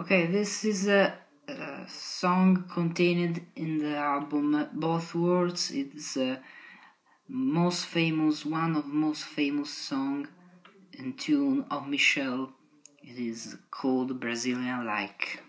Okay, this is a, a song contained in the album Both Worlds. It's most famous, one of most famous song and tune of Michel. It is called Brazilian Like.